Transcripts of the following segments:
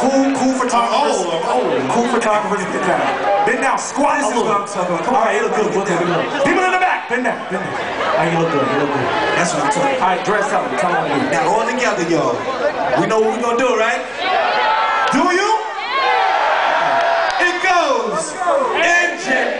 Cool, cool photographers. Old, oh, I'm old. Oh, oh. Cool photographers, bend down. Bend down, squat. This is what I'm talking about. Come on, you look good. Look good. Look good. People in the back, bend down, bend down. All right, you look good. You look good. That's what I'm talking All right, dress up. Come on, you. Now all together, y'all. We know what we're gonna do, right? Do you? It goes. Engine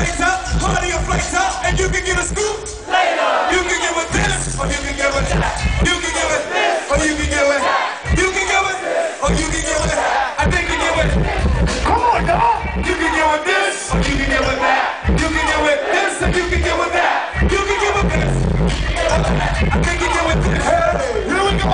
face up, party your face up, and you can give a scoop later. You can give a this, or you can give a that. You can give a this, or you can give a that. You can give a this, or you can give a that. I think you give it. Come on, dog. You can give a this, or you can give a that. You can give a this, or you can give a that. You can give a this. I think you give a this. Here we go.